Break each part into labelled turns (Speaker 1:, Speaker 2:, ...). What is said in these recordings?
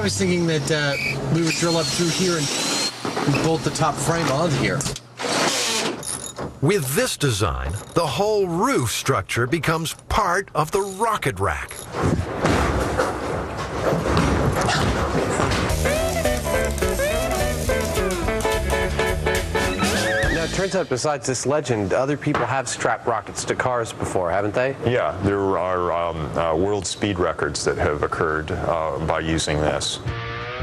Speaker 1: I was thinking that uh, we would drill up through here and bolt the top frame on here.
Speaker 2: With this design, the whole roof structure becomes part of the rocket rack.
Speaker 3: Turns out besides this legend, other people have strapped rockets to cars before, haven't they?
Speaker 4: Yeah, there are um, uh, world speed records that have occurred uh, by using this.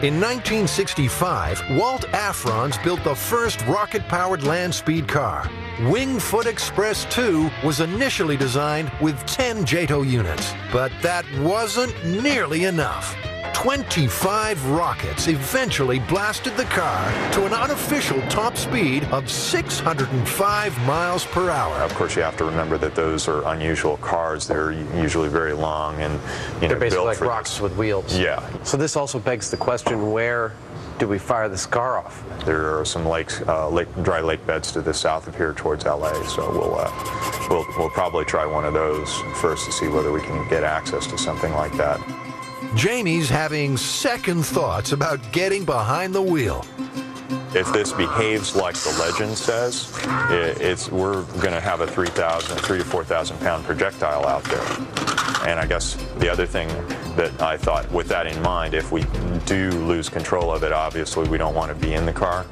Speaker 2: In 1965, Walt Arfons built the first rocket-powered land speed car. Wingfoot Express 2 was initially designed with 10 JATO units, but that wasn't nearly enough. 25 rockets eventually blasted the car to an unofficial top speed of 605 miles per hour.
Speaker 4: Of course, you have to remember that those are unusual cars. They're usually very long and you know
Speaker 3: They're basically
Speaker 4: built
Speaker 3: like
Speaker 4: for
Speaker 3: rocks
Speaker 4: this.
Speaker 3: with wheels.
Speaker 4: Yeah,
Speaker 3: So this also begs the question, where do we fire this car off?
Speaker 4: there are some lakes, uh, lake, dry lake beds to the south of here towards LA. So we'll, uh, we'll we'll probably try one of those first to see whether we can get access to something like that.
Speaker 2: Jamie's having second thoughts about getting behind the wheel.
Speaker 4: If this behaves like the legend says, i it's we're going to have a 3,000, 3 to 4,000 pound projectile out there. And I guess the other thing that I thought, with that in mind, if we do lose control of it, obviously we don't want to be in the car.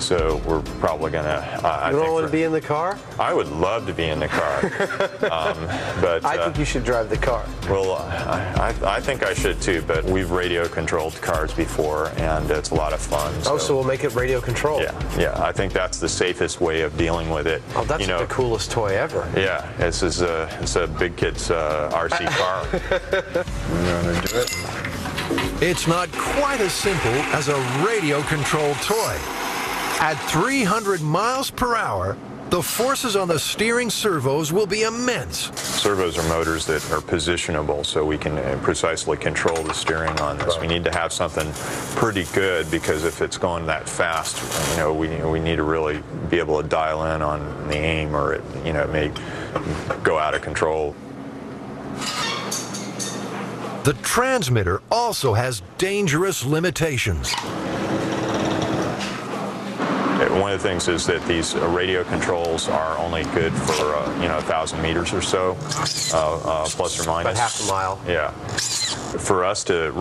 Speaker 4: So we're probably going to. Uh, I
Speaker 3: You don't want to be in the car?
Speaker 4: I would love to be in the car, um, but
Speaker 3: I
Speaker 4: uh,
Speaker 3: think you should drive the car.
Speaker 4: well, I, I I think I should too. But we've radio-controlled cars before, and it's a lot of fun.
Speaker 3: Oh, so we'll make it radio controlled.
Speaker 4: Yeah, yeah. I think that's the safest way of dealing with it.
Speaker 3: Oh, that's
Speaker 4: you know,
Speaker 3: the coolest toy ever.
Speaker 4: Yeah, this is a it's a big kid's uh, RC car.
Speaker 5: You want to do it?
Speaker 2: It's not quite as simple as a radio controlled toy. At 300 miles per hour, the forces on the steering servos will be immense.
Speaker 4: Servos are motors that are positionable, so we can uh, precisely control the steering on this. We need to have something pretty good because if it's going that fast, you know, we we need to really be able to dial in on the aim, or it you know it may go out of control.
Speaker 2: The transmitter also has dangerous limitations.
Speaker 4: One of the things is that these uh, radio controls are only good for uh, you know a thousand meters or so, uh, uh, plus or minus.
Speaker 3: About half a mile.
Speaker 4: Yeah. For us to,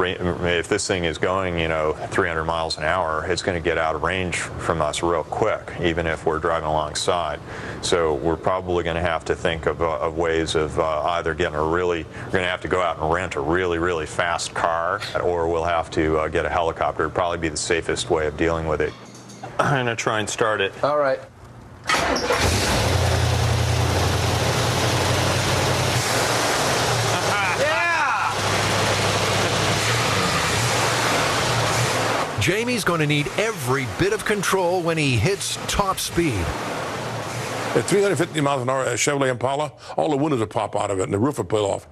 Speaker 4: if this thing is going, you know, 300 miles an hour, it's going to get out of range from us real quick, even if we're driving alongside. So we're probably going to have to think of, uh, of ways of uh, either getting a really, we're going to have to go out and rent a really, really fast car, or we'll have to uh, get a helicopter. It'd probably be the safest way of dealing with it. I'm going to try and start it.
Speaker 3: All right. yeah!
Speaker 2: Jamie's going to need every bit of control when he hits top speed.
Speaker 6: At 350 miles an hour, a Chevrolet Impala, all the windows will pop out of it and the roof will peel off.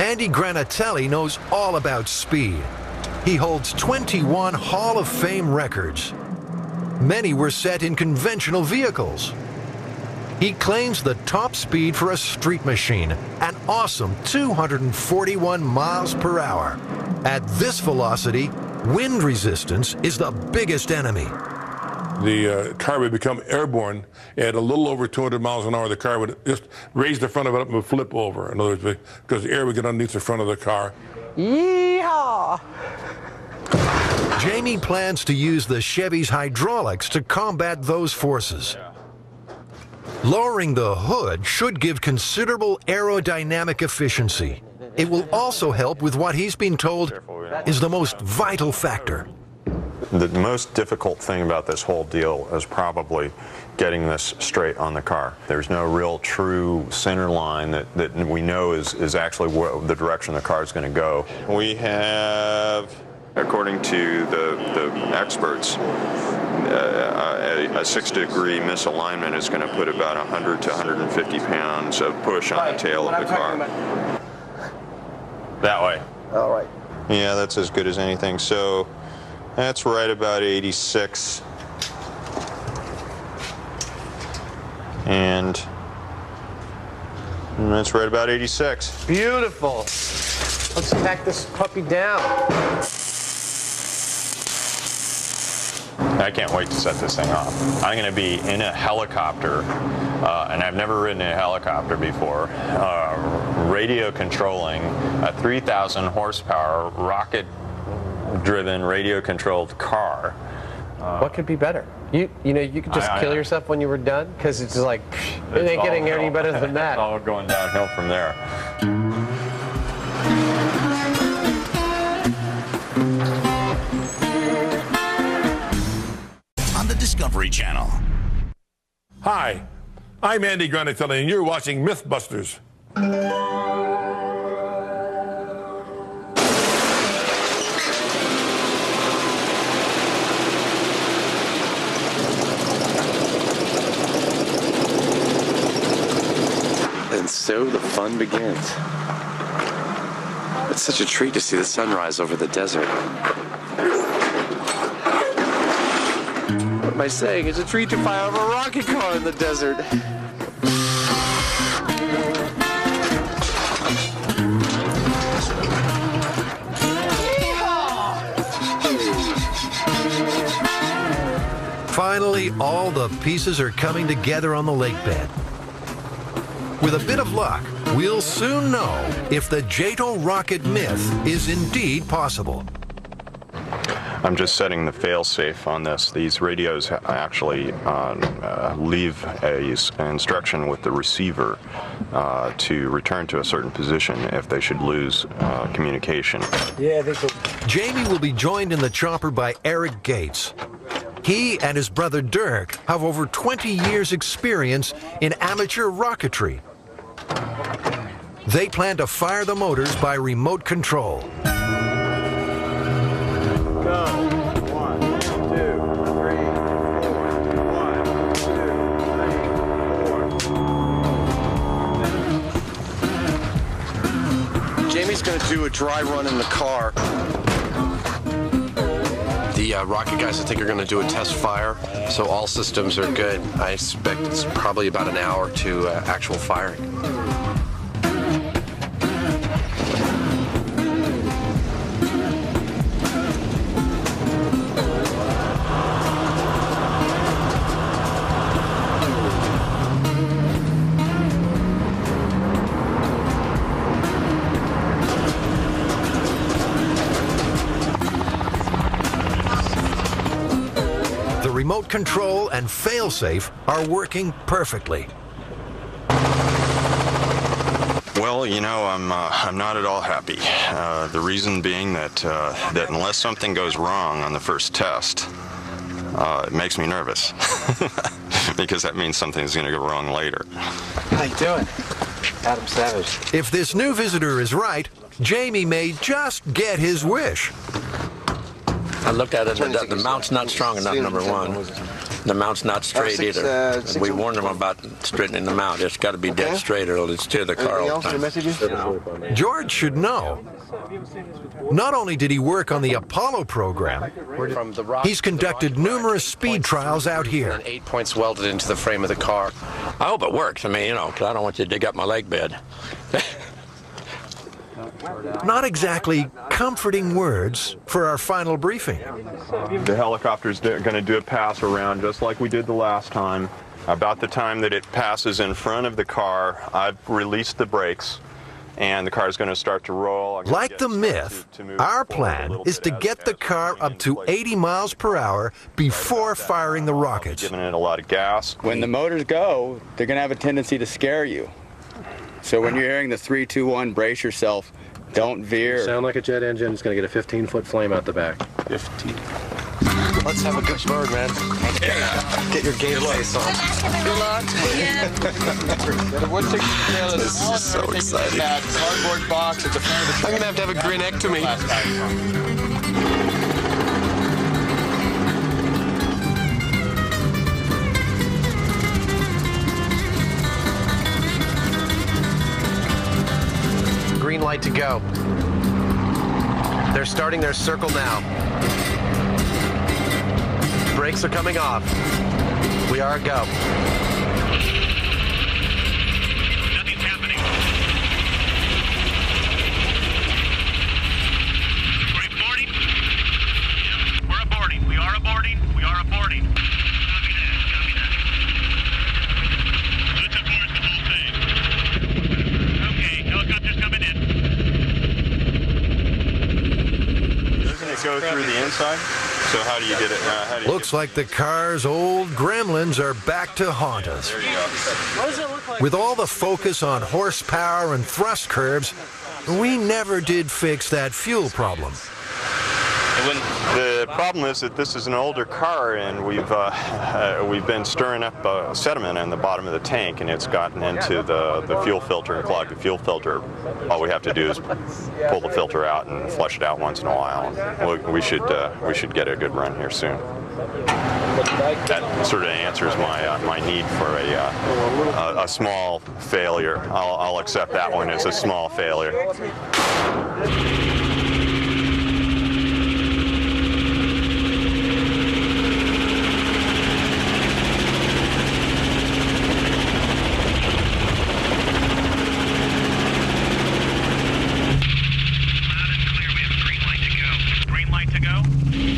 Speaker 2: Andy Granatelli knows all about speed. He holds 21 Hall of Fame records. Many were set in conventional vehicles. He claims the top speed for a street machine, an awesome 241 miles per hour. At this velocity, wind resistance is the biggest enemy.
Speaker 6: The uh, car would become airborne at a little over 200 miles an hour. The car would just raise the front of it up and would flip over. In other words, because the air would get underneath the front of the car.
Speaker 3: Yeehaw!
Speaker 2: Jamie plans to use the Chevy's hydraulics to combat those forces. Lowering the hood should give considerable aerodynamic efficiency. It will also help with what he's been told is the most vital factor.
Speaker 4: The most difficult thing about this whole deal is probably getting this straight on the car. There's no real true center line that, that we know is, is actually where, the direction the car is going to go. We have, according to the, the experts, uh, a, a six degree misalignment is going to put about 100 to 150 pounds of push on the tail of the car. That way.
Speaker 3: All right.
Speaker 4: Yeah, that's as good as anything. So that's right about 86. And and that's right about 86.
Speaker 3: Beautiful. Let's pack this puppy down.
Speaker 4: I can't wait to set this thing off. I'm going to be in a helicopter, uh, and I've never ridden in a helicopter before, uh, radio controlling a 3,000 horsepower rocket driven radio controlled car.
Speaker 3: what could be better? You you know you could just
Speaker 4: I- I-
Speaker 3: kill yourself when you were done because it's like psh, it ain't getting any better than that.
Speaker 4: It's all going downhill from there.
Speaker 7: Discovery Channel.
Speaker 6: Hi, I'm Andy Granatelli, and you're watching Mythbusters.
Speaker 8: And so the fun begins. It's such a treat to see the sunrise over the desert. What am I saying? It's a treat to over a rocket car in the desert.
Speaker 2: Finally, all the pieces are coming together on the lake bed. With a bit of luck, we'll soon know if the JATO rocket myth is indeed possible.
Speaker 4: I'm just setting the fail-safe on this. These radios actually uh, uh, leave a s- an instruction with the receiver uh, to return to a certain position if they should lose uh, communication.
Speaker 2: Jamie will be joined in the chopper by Eric Gates. He and his brother Dirk have over 20 years' experience in amateur rocketry. They plan to fire the motors by remote control.
Speaker 8: Do a dry run in the car. The uh, rocket guys, I think, are gonna do a test fire, so all systems are good. I expect it's probably about an hour to uh, actual firing.
Speaker 2: Remote control and failsafe are working perfectly.
Speaker 4: Well, you know, I'm uh, I'm not at all happy. Uh, the reason being that uh, that unless something goes wrong on the first test, uh, it makes me nervous because that means something's going to go wrong later.
Speaker 3: How you doing, Adam Savage?
Speaker 2: If this new visitor is right, Jamie may just get his wish.
Speaker 9: I looked at it, the, the mount's not strong enough, number one. The mount's not straight either.
Speaker 8: uh,
Speaker 9: And we
Speaker 8: oh-
Speaker 9: warned them about straightening the mount. It's got to be dead straight or it'll steer the car all the time.
Speaker 2: George should know. Not only did he work on the Apollo program,
Speaker 8: From the rocket
Speaker 2: he's conducted numerous speed trials out here.
Speaker 8: Eight points welded into the frame of the car.
Speaker 9: I hope it works. I mean, you know, because I don't want you to dig up my leg bed.
Speaker 2: Not exactly comforting words for our final briefing.
Speaker 4: The helicopter's going to do a pass around just like we did the last time. About the time that it passes in front of the car, I've released the brakes, and the car is going to start to roll.
Speaker 2: Like the myth,
Speaker 4: to- to
Speaker 2: our plan is to
Speaker 4: as-
Speaker 2: get the
Speaker 4: as we're
Speaker 2: car up to 80 miles per hour before firing the rockets.
Speaker 4: Giving it a lot of gas.
Speaker 5: When the motors go, they're going to have a tendency to scare you. So when you're hearing the three, two, one, brace yourself. Don't veer.
Speaker 3: Sound like a jet engine. It's gonna get a 15 foot flame out the back.
Speaker 5: 15.
Speaker 8: Let's have a good bird, man. Get your game face on. This is so exciting.
Speaker 5: cardboard box at the front of
Speaker 8: I'm gonna have to have a grinectomy. Green light to go. They're starting their circle now. Brakes are coming off. We are a go.
Speaker 7: Nothing's happening. We're aborting? We're aborting. We are aborting. We are aborting.
Speaker 4: it go through the inside? So how do you get it? Uh, how do you
Speaker 2: Looks like the car's old gremlins are back to haunt us.
Speaker 4: There.
Speaker 2: With all the focus on horsepower and thrust curves, we never did fix that fuel problem.
Speaker 4: The problem is that this is an older car, and we've uh, uh, we've been stirring up uh, sediment in the bottom of the tank, and it's gotten into the, the fuel filter and clogged the fuel filter. All we have to do is pull the filter out and flush it out once in a while. We, we should uh, we should get a good run here soon. That sort of answers my uh, my need for a, uh, a a small failure. I'll, I'll accept that one as a small failure.
Speaker 7: Loud and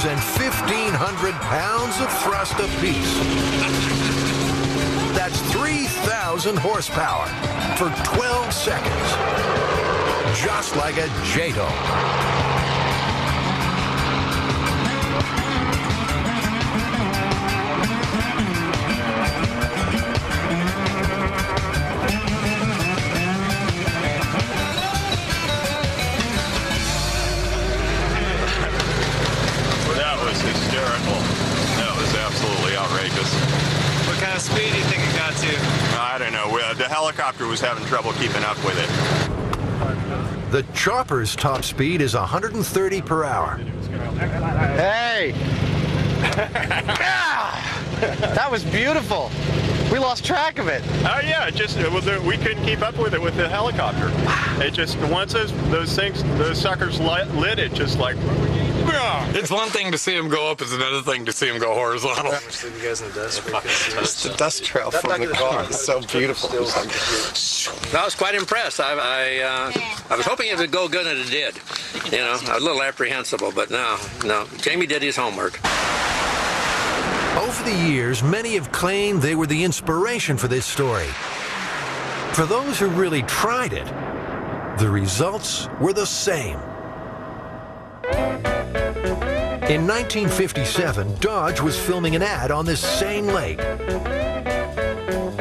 Speaker 2: four and 1,500 pounds of thrust apiece. That's 3,000 horsepower for 12 seconds. Just like a JATO.
Speaker 4: Hysterical. That was absolutely outrageous.
Speaker 10: What kind of speed do you think it got to?
Speaker 4: I don't know. The helicopter was having trouble keeping up with it.
Speaker 2: The chopper's top speed is 130 per hour.
Speaker 5: Hey! that was beautiful. We lost track of it.
Speaker 4: Oh yeah, it just it was, uh, we couldn't keep up with it with the helicopter. It just once those those things those suckers lit, lit it just like.
Speaker 9: It's one thing to see him go up, it's another thing to see him go horizontal.
Speaker 10: Leave you guys in the dust.
Speaker 8: Just the dust trail from the car. It's so beautiful.
Speaker 9: I was quite impressed. I, I, uh, I was hoping it would go good, and it did. You know, I was a little apprehensible, but no, no. Jamie did his homework.
Speaker 2: The years, many have claimed they were the inspiration for this story. For those who really tried it, the results were the same. In 1957, Dodge was filming an ad on this same lake.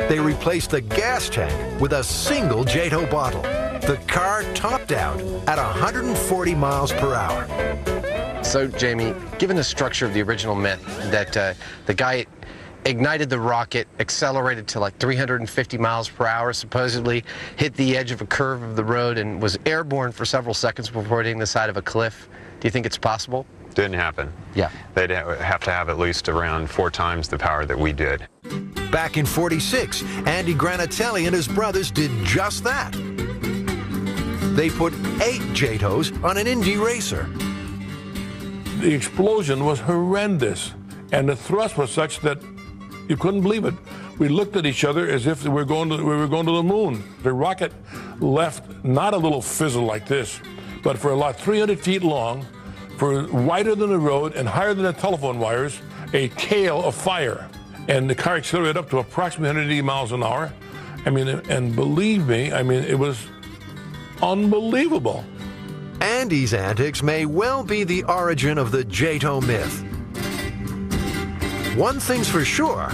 Speaker 2: They replaced the gas tank with a single JATO bottle. The car topped out at 140 miles per hour.
Speaker 8: So, Jamie, given the structure of the original myth that uh, the guy ignited the rocket, accelerated to like 350 miles per hour, supposedly hit the edge of a curve of the road, and was airborne for several seconds before hitting the side of a cliff, do you think it's possible?
Speaker 11: Didn't happen.
Speaker 8: Yeah.
Speaker 11: They'd have to have at least around four times the power that we did.
Speaker 2: Back in 46, Andy Granatelli and his brothers did just that. They put eight JATOs on an Indy racer.
Speaker 6: The explosion was horrendous, and the thrust was such that you couldn't believe it. We looked at each other as if we were going to, we were going to the moon. The rocket left not a little fizzle like this, but for a lot 300 feet long, for wider than the road and higher than the telephone wires, a tail of fire. And the car accelerated up to approximately 180 miles an hour. I mean, and believe me, I mean, it was unbelievable.
Speaker 2: Andy's antics may well be the origin of the JATO myth. One thing's for sure